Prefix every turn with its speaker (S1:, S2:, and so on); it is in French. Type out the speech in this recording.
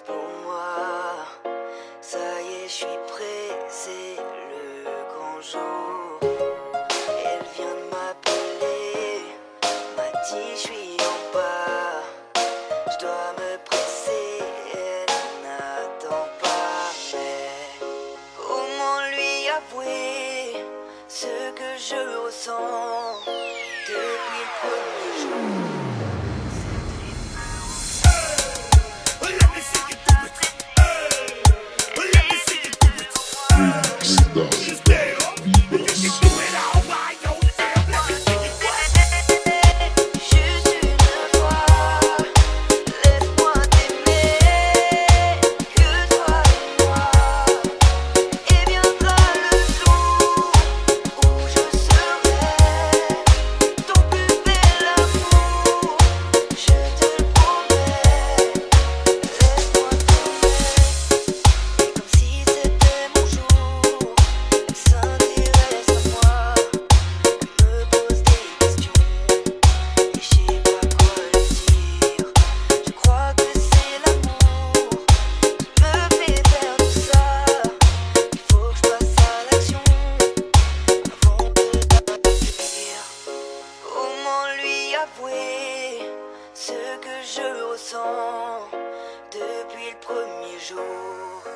S1: pour moi. Ça y est, je suis prêt, c'est le grand jour. Elle vient de m'appeler, m'a dit je suis en bas. Je dois me presser, elle n'attend pas. Mais comment lui avouer ce que je ressens depuis le premier jour? premier jour.